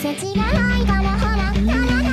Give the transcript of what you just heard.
せちがないからほら。